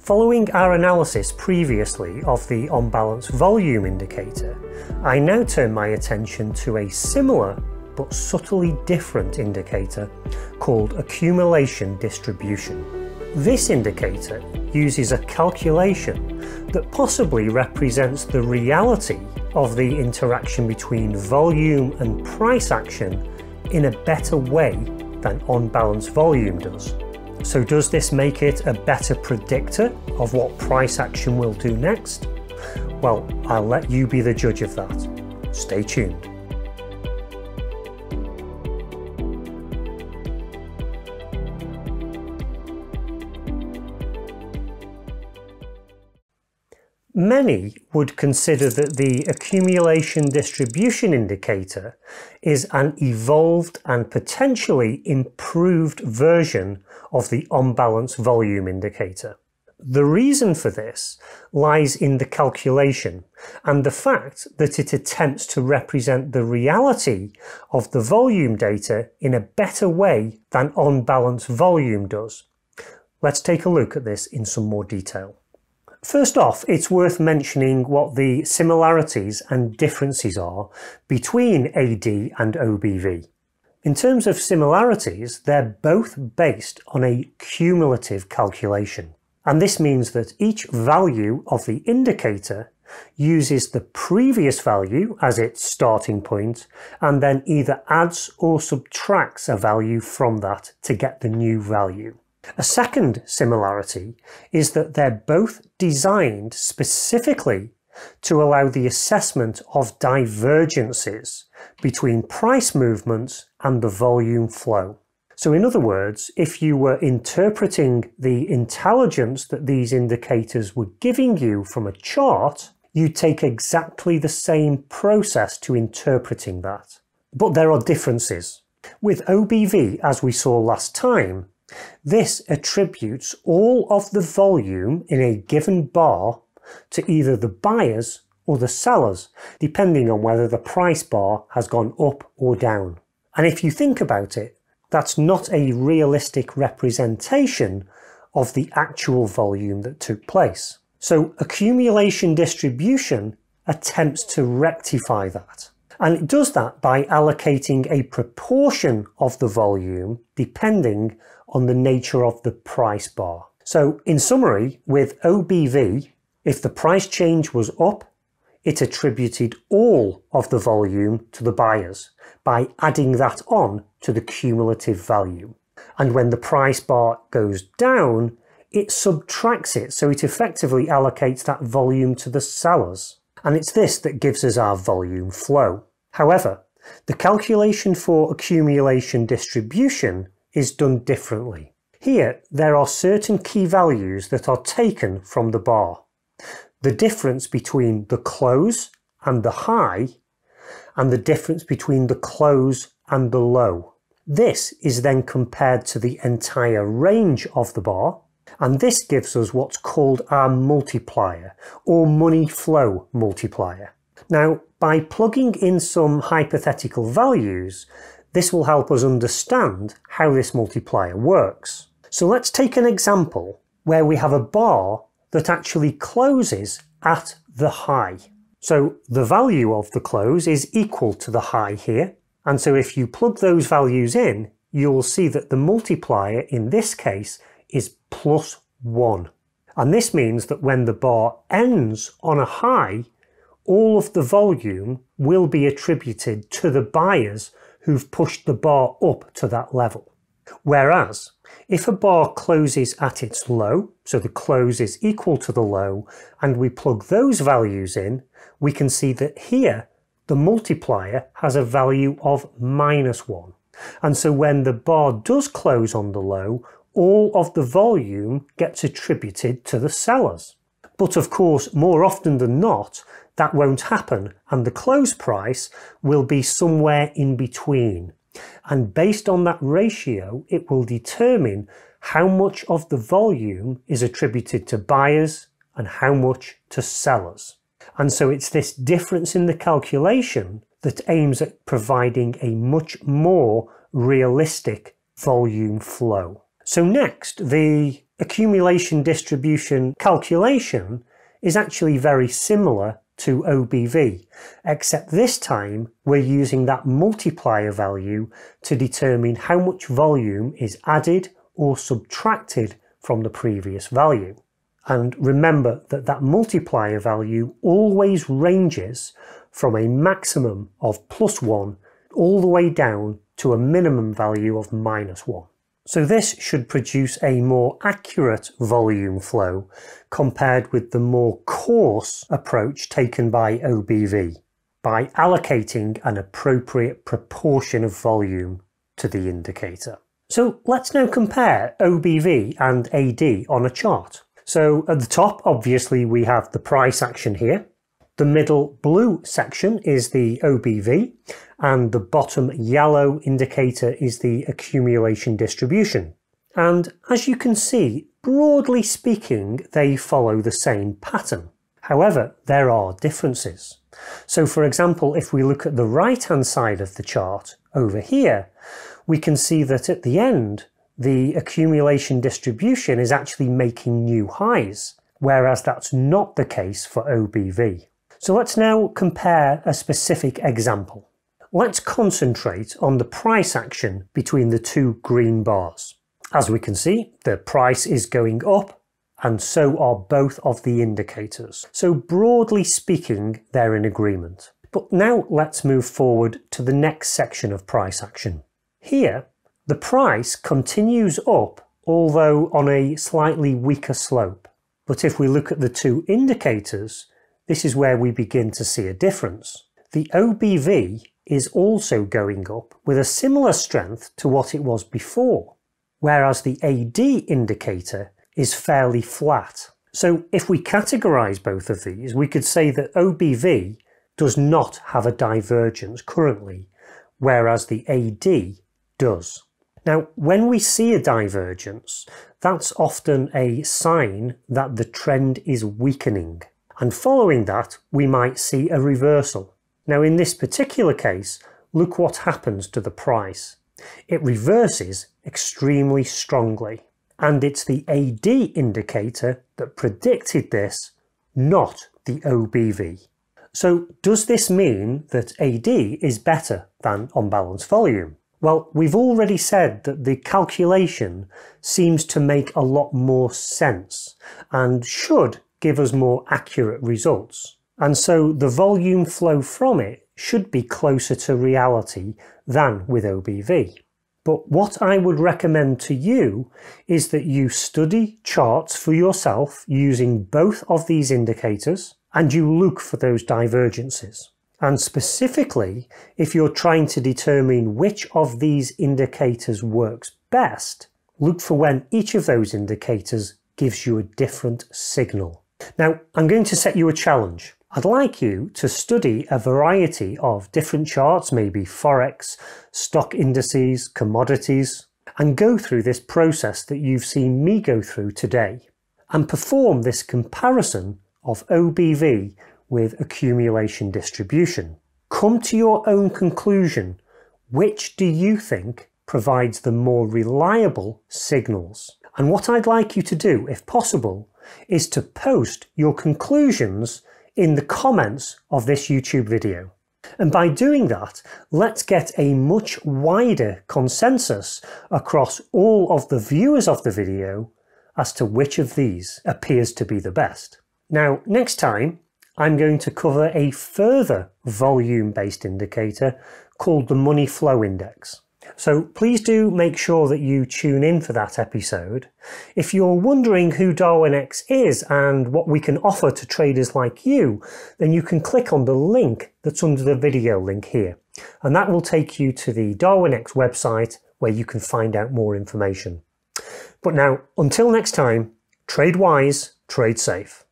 Following our analysis previously of the on-balance volume indicator, I now turn my attention to a similar but subtly different indicator called accumulation distribution. This indicator uses a calculation that possibly represents the reality of the interaction between volume and price action in a better way than on-balance volume does. So does this make it a better predictor of what price action will do next? Well, I'll let you be the judge of that. Stay tuned. Many would consider that the accumulation distribution indicator is an evolved and potentially improved version of the on-balance volume indicator. The reason for this lies in the calculation and the fact that it attempts to represent the reality of the volume data in a better way than on-balance volume does. Let's take a look at this in some more detail. First off, it's worth mentioning what the similarities and differences are between AD and OBV. In terms of similarities, they're both based on a cumulative calculation. And this means that each value of the indicator uses the previous value as its starting point and then either adds or subtracts a value from that to get the new value. A second similarity is that they're both designed specifically to allow the assessment of divergences between price movements and the volume flow. So in other words, if you were interpreting the intelligence that these indicators were giving you from a chart, you'd take exactly the same process to interpreting that. But there are differences. With OBV, as we saw last time, this attributes all of the volume in a given bar to either the buyers or the sellers, depending on whether the price bar has gone up or down. And if you think about it, that's not a realistic representation of the actual volume that took place. So accumulation distribution attempts to rectify that. And it does that by allocating a proportion of the volume depending on the nature of the price bar. So in summary, with OBV, if the price change was up, it attributed all of the volume to the buyers by adding that on to the cumulative value. And when the price bar goes down, it subtracts it, so it effectively allocates that volume to the sellers. And it's this that gives us our volume flow. However, the calculation for accumulation distribution is done differently. Here, there are certain key values that are taken from the bar. The difference between the close and the high, and the difference between the close and the low. This is then compared to the entire range of the bar, and this gives us what's called our multiplier, or money flow multiplier. Now, by plugging in some hypothetical values, this will help us understand how this multiplier works. So let's take an example where we have a bar that actually closes at the high. So the value of the close is equal to the high here. And so if you plug those values in, you'll see that the multiplier in this case is plus 1. And this means that when the bar ends on a high, all of the volume will be attributed to the buyers who've pushed the bar up to that level. Whereas, if a bar closes at its low, so the close is equal to the low, and we plug those values in, we can see that here the multiplier has a value of minus 1. And so when the bar does close on the low, all of the volume gets attributed to the sellers. But of course, more often than not, that won't happen and the close price will be somewhere in between. And based on that ratio, it will determine how much of the volume is attributed to buyers and how much to sellers. And so it's this difference in the calculation that aims at providing a much more realistic volume flow. So next, the accumulation distribution calculation is actually very similar to OBV, except this time we're using that multiplier value to determine how much volume is added or subtracted from the previous value. And remember that that multiplier value always ranges from a maximum of plus 1 all the way down to a minimum value of minus 1. So this should produce a more accurate volume flow compared with the more coarse approach taken by OBV by allocating an appropriate proportion of volume to the indicator. So let's now compare OBV and AD on a chart. So at the top, obviously, we have the price action here. The middle blue section is the OBV and the bottom yellow indicator is the accumulation distribution. And as you can see, broadly speaking, they follow the same pattern. However, there are differences. So for example, if we look at the right hand side of the chart over here, we can see that at the end, the accumulation distribution is actually making new highs, whereas that's not the case for OBV. So let's now compare a specific example. Let's concentrate on the price action between the two green bars. As we can see, the price is going up and so are both of the indicators. So broadly speaking, they're in agreement. But now let's move forward to the next section of price action. Here, the price continues up, although on a slightly weaker slope. But if we look at the two indicators, this is where we begin to see a difference. The OBV is also going up with a similar strength to what it was before, whereas the AD indicator is fairly flat. So if we categorise both of these, we could say that OBV does not have a divergence currently, whereas the AD does. Now, when we see a divergence, that's often a sign that the trend is weakening and following that we might see a reversal. Now in this particular case, look what happens to the price. It reverses extremely strongly and it's the AD indicator that predicted this, not the OBV. So does this mean that AD is better than on balance volume? Well, we've already said that the calculation seems to make a lot more sense and should give us more accurate results. And so the volume flow from it should be closer to reality than with OBV. But what I would recommend to you is that you study charts for yourself using both of these indicators and you look for those divergences. And specifically, if you're trying to determine which of these indicators works best, look for when each of those indicators gives you a different signal. Now, I'm going to set you a challenge. I'd like you to study a variety of different charts, maybe Forex, stock indices, commodities, and go through this process that you've seen me go through today, and perform this comparison of OBV with accumulation distribution. Come to your own conclusion. Which do you think provides the more reliable signals? And what I'd like you to do, if possible, is to post your conclusions in the comments of this YouTube video. And by doing that, let's get a much wider consensus across all of the viewers of the video as to which of these appears to be the best. Now, next time, I'm going to cover a further volume-based indicator called the Money Flow Index. So please do make sure that you tune in for that episode. If you're wondering who Darwinex is and what we can offer to traders like you, then you can click on the link that's under the video link here. And that will take you to the Darwinex website where you can find out more information. But now, until next time, trade wise, trade safe.